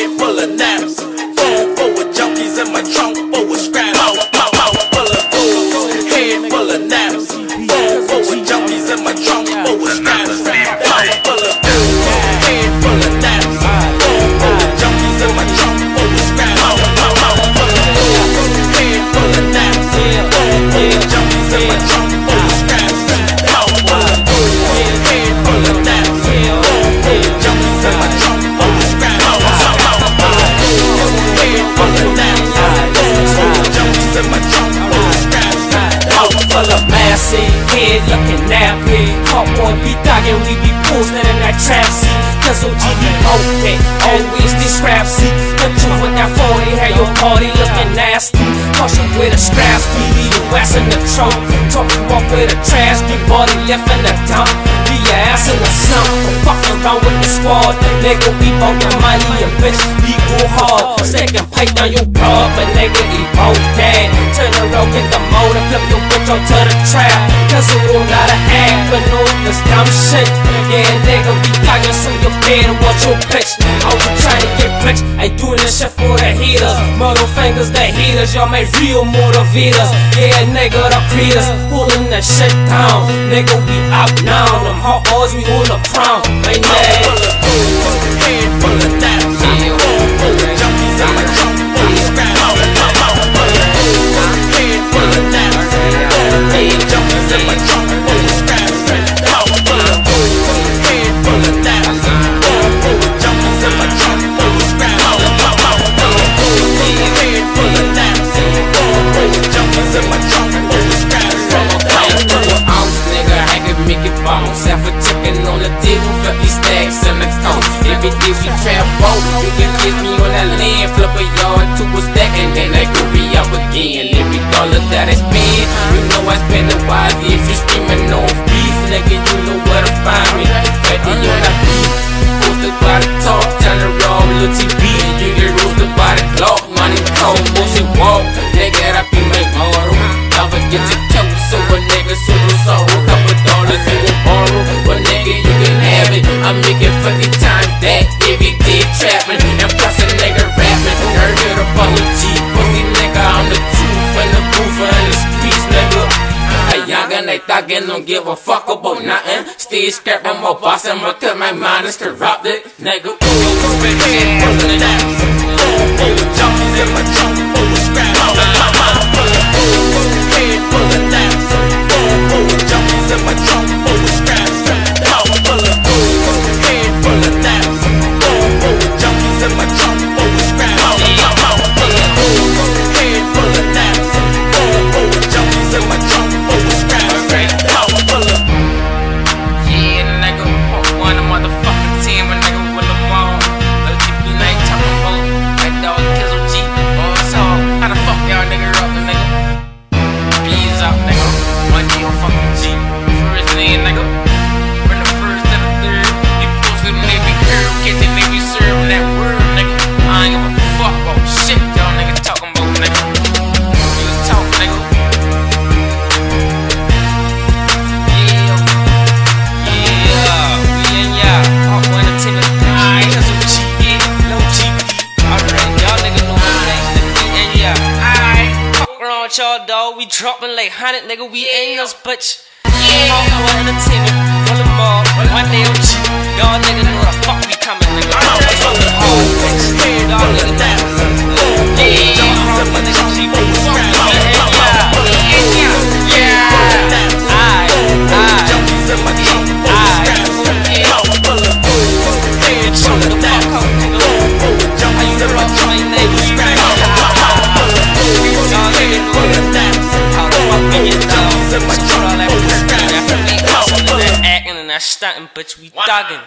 head full of naps. Phone full of junkies in my trunk full of scraps. Mouth, mouth full of booze, head full of naps. Phone full of junkies in my trunk massy, head looking nappy. Boy be thuggin', we be postin' in that trap seat. Cause OG be okay, always this scrap seat. You with that 40, have your party looking nasty. Caution with a scraps, we be your ass in the trunk. Talk you off with a trash, be body left in the dump. Be your ass in the sump. Fuck around with the squad, nigga, we bout the money and bitch, we go hard. Stickin' pipe down your blood, but nigga, we bout that. Turn around, get the motor, flip bitch onto the trap. Cause it will not act, but no, this dumb shit. Yeah, nigga, we coggin', so you better watch your pitch. I was trying to get rich, I doing this shit for the haters. Fingers, the haters, y'all my real motivators. Yeah, nigga, the creators, pulling that shit down. Nigga, we out now, them hot boys, we hold the crown. My nigga. full of full of naps. Dollar that I you know I spend it wisely. If you screaming no beef, nigga, you know where to find me. Ready on that beat, posted by the top talk, turn around, little TV, you get roasted by the clock. Money talk, bullshit walk, nigga, that be my motto. Never get to don't give a fuck about nothing. Stay scrapping my boss, and my cut my mind is corrupted, nigga. head y'all, dog. We dropping like hundred, nigga. We ain't this bitch. Yeah, entertainment. In my Acting and that stunting, bitch, we thuggin'.